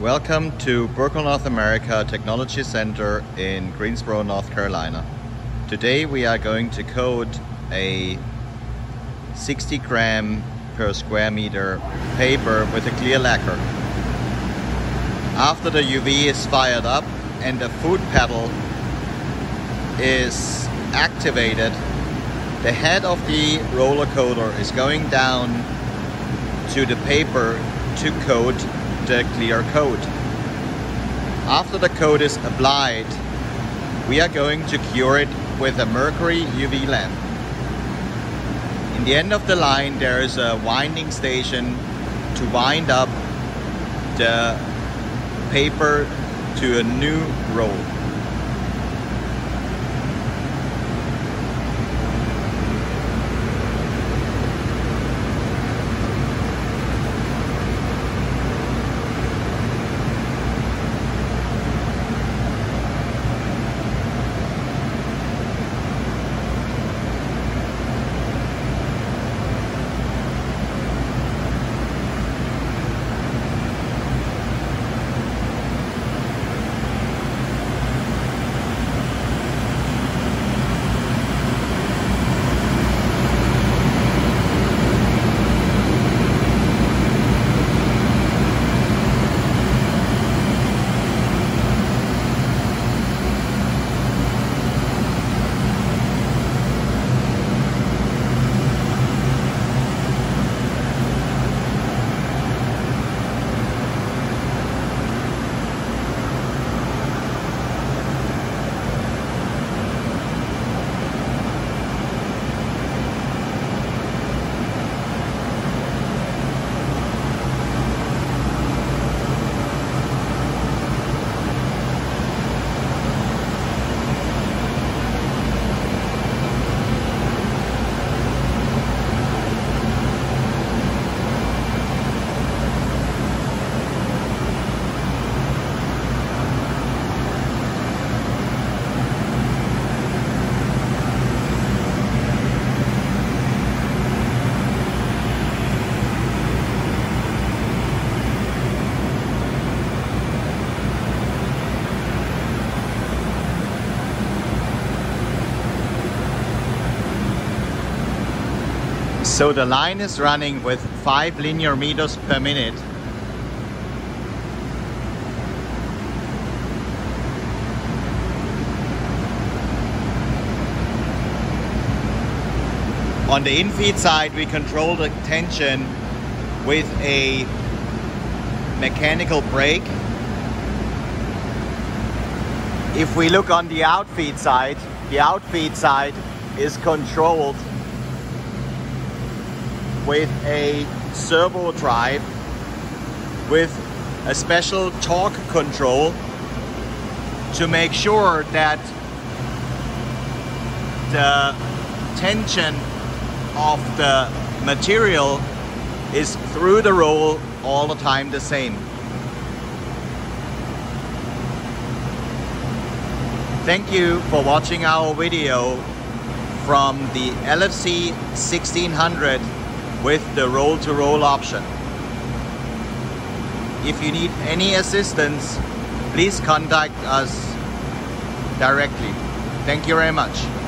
Welcome to Burkle North America Technology Center in Greensboro, North Carolina. Today we are going to code a 60 gram per square meter paper with a clear lacquer. After the UV is fired up and the foot pedal is activated, the head of the roller coater is going down to the paper to coat the clear coat. After the coat is applied, we are going to cure it with a mercury UV lamp. In the end of the line there is a winding station to wind up the paper to a new roll. So the line is running with 5 linear meters per minute. On the infeed side we control the tension with a mechanical brake. If we look on the outfeed side, the outfeed side is controlled with a servo drive with a special torque control to make sure that the tension of the material is through the roll all the time the same. Thank you for watching our video from the LFC 1600 with the roll-to-roll -roll option. If you need any assistance, please contact us directly. Thank you very much.